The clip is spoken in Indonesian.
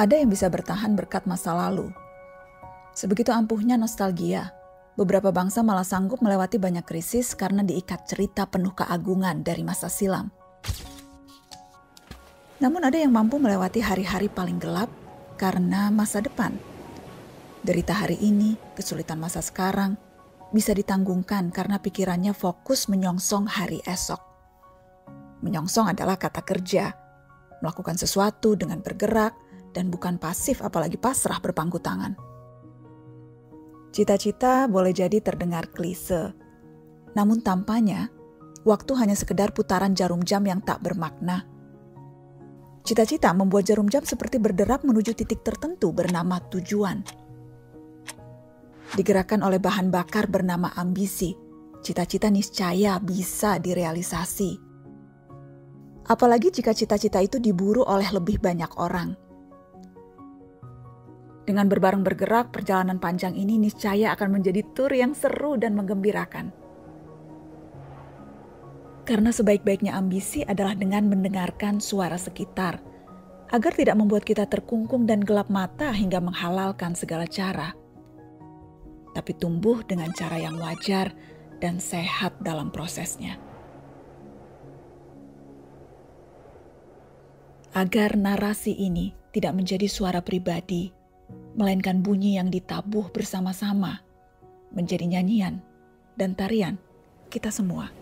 Ada yang bisa bertahan berkat masa lalu. Sebegitu ampuhnya nostalgia, beberapa bangsa malah sanggup melewati banyak krisis karena diikat cerita penuh keagungan dari masa silam. Namun ada yang mampu melewati hari-hari paling gelap karena masa depan. Derita hari ini, kesulitan masa sekarang, bisa ditanggungkan karena pikirannya fokus menyongsong hari esok. Menyongsong adalah kata kerja, melakukan sesuatu dengan bergerak dan bukan pasif apalagi pasrah berpangku tangan. Cita-cita boleh jadi terdengar klise, namun tampaknya waktu hanya sekedar putaran jarum jam yang tak bermakna Cita-cita membuat jarum jam seperti berderak menuju titik tertentu bernama tujuan. Digerakkan oleh bahan bakar bernama ambisi, cita-cita niscaya bisa direalisasi. Apalagi jika cita-cita itu diburu oleh lebih banyak orang. Dengan berbareng bergerak, perjalanan panjang ini niscaya akan menjadi tur yang seru dan menggembirakan. Karena sebaik-baiknya ambisi adalah dengan mendengarkan suara sekitar, agar tidak membuat kita terkungkung dan gelap mata hingga menghalalkan segala cara. Tapi tumbuh dengan cara yang wajar dan sehat dalam prosesnya. Agar narasi ini tidak menjadi suara pribadi, melainkan bunyi yang ditabuh bersama-sama, menjadi nyanyian dan tarian kita semua.